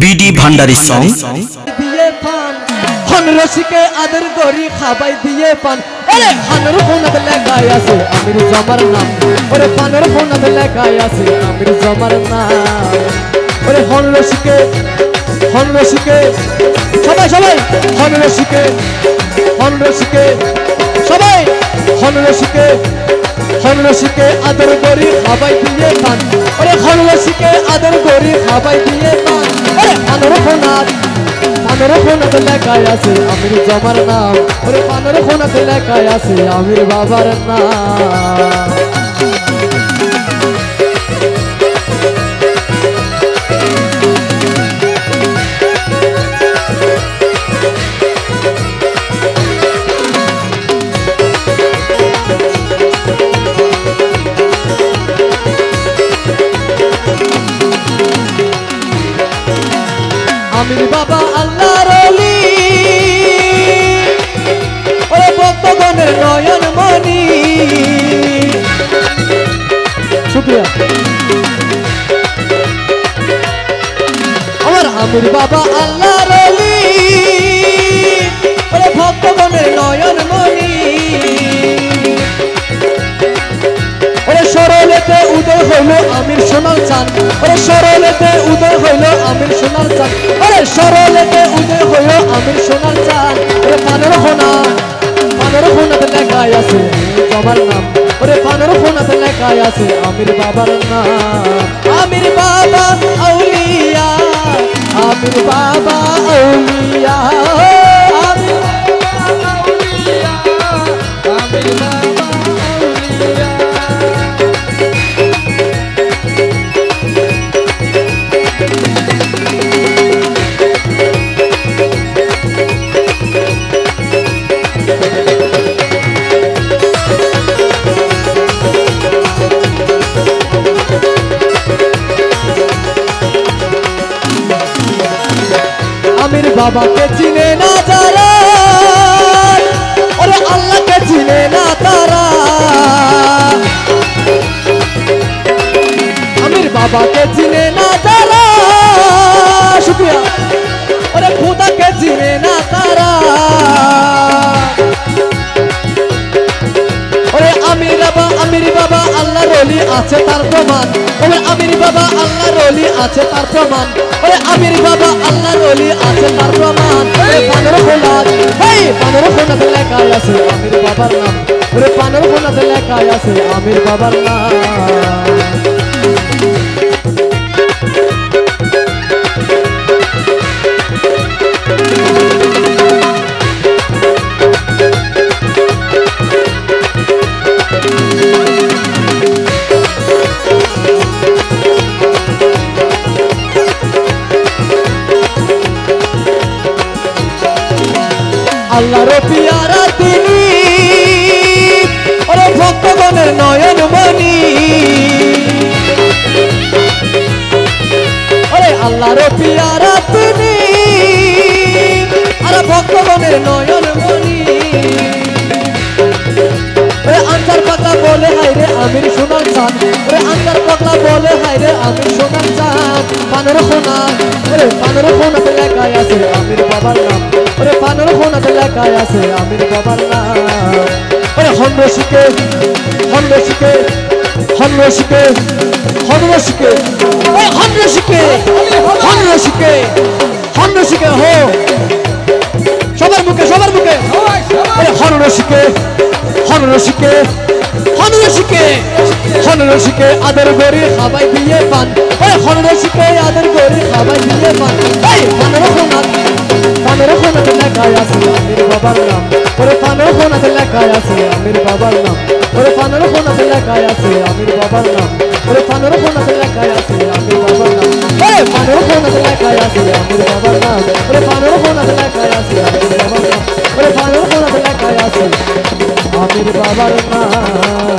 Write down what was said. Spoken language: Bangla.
বিডি ভান্ডারি সং দিয়ে পান। হন রসিকে আদর করি, খাবাই দিয়ে পান। ওরে হানের ফোনাত লেখাই আছে, আমির জমার নাম। ওরে পানের ফোনাত লেখাই আছে, আমির জমার নাম। ওরে হন রসিকে হন রসিকে, সবাই সবাই। হন রসিকে হন রসিকে, সবাই। হন রসিকে হন রসিকে আদর করি, খাবাই দিয়ে পান। ওরে হন রসিকে আদর করি, খাবাই দিয়ে পানের ফোনাতে লেখাই আছে, আমির জমার নাম। ওরে পানের ফোনাতে লেখাই আছে, আমির বাবার নাম। আমির বাবা আল্লাহ রলি ওরে ভক্তগণের নয়ন মনি শুক্রিয়া আমার আমির বাবা আল্লাহ সোনার চান ওরে সরলেতে উদয় হইল আমির সোনার চান ওরে সরলেতে উদয় হইল আমির সোনার চান ওরে পানের হোনা পানের হোনাতে লেখাই আছে বাবার নাম। ওরে পানের হোনাতে লেখাই আছে আমির বাবার নাম। আমির বাবা আউলিয়া, আমির বাবা আউলিয়া। বাবাকে চিনে না যারা রলি আছে তার প্রমাণ। ওরে আমির বাবা আল্লাহ রলি আছে তার প্রমাণ। ওরে আমির বাবা আল্লাহ রলি আছে তার প্রমাণ। ওরে পানের খোলাত পানের খোলাতে লেখা আছে আমির বাবার নাম। ওরে পানের খোলাতে লেখা আছে আমির বাবার নাম। আল্লাহর পিয়ারা তিনি। ওরে ভক্তগণের নয়ন মনি ওরে আল্লাহর পিয়ারা তিনি। আরে ভক্তগণের নয়ন মনি ওরে আনসার পাগলা বলে হাইরে আমির সোনার চাঁদ। ওরে আনসার পাগলা বলে হাইরে আমির সোনার চাঁদ। পানের খোনা ওরে পানের খোনাতে লেখাই আছে আমির বাবার নাম ওরে হন রসিকে হন রসিকে হন রসিকে হন রসিকে ওরে হন রসিকে হন রসিকে হন রসিকে হো সবার মুখে সবার মুখে ওরে হন রসিকে হন রসিকে হন রসিকে হন রসিকে আদর করে খাবাই দিয়ে পান ওরে হন আদর করে খাবাই দিয়ে পান খোনাত লেখাই আছে আমির বাবার নাম ওরে পানের খোনাত লেখাই আছে আমির বাবার নাম ওরে পানের খোনাত লেখাই আছে আমির বাবার নাম ওরে পানের খোনাত লেখাই আছে আমির বাবার নাম ওরে পানের খোনাত লেখাই আছে আমির বাবার নাম ওরে পানের খোনাত লেখাই আছে আমির বাবার নাম ওরে পানের খোনাত লেখাই আছে আমির বাবার নাম